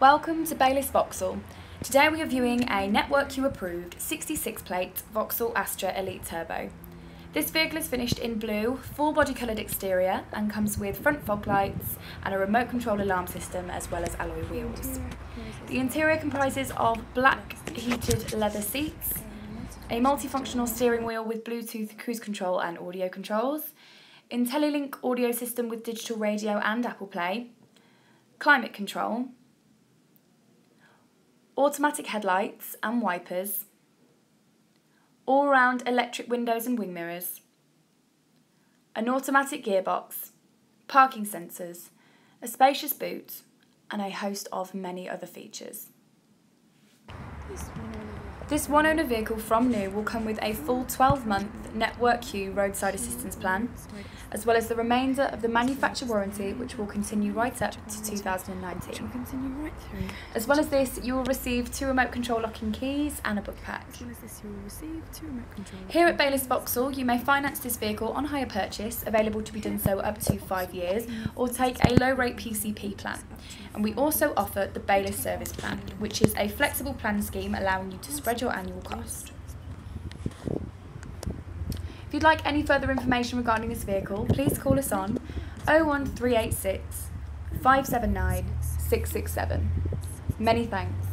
Welcome to Baylis Vauxhall. Today we are viewing a Network Q approved 66 plate Vauxhall Astra Elite Turbo. This vehicle is finished in blue, full body coloured exterior and comes with front fog lights and a remote control alarm system as well as alloy wheels. The interior comprises of black heated leather seats, a multifunctional steering wheel with Bluetooth cruise control and audio controls, IntelliLink audio system with digital radio and Apple Play, climate control, automatic headlights and wipers, all round electric windows and wing mirrors, an automatic gearbox, parking sensors, a spacious boot, and a host of many other features. This one owner vehicle from new will come with a full 12 month Network Q roadside assistance plan, as well as the remainder of the manufacturer warranty, which will continue right up to 2019. continue right through. As well as this, you will receive two remote control locking keys and a book pack. As well as this, you will receive two remote control. Here at Baylis Vauxhall, you may finance this vehicle on hire purchase, available to be done so up to five years, or take a low rate PCP plan. And we also offer the Baylis Service Plan, which is a flexible plan scheme allowing you to spread your annual cost. If you'd like any further information regarding this vehicle, please call us on 01386 579 667. Many thanks.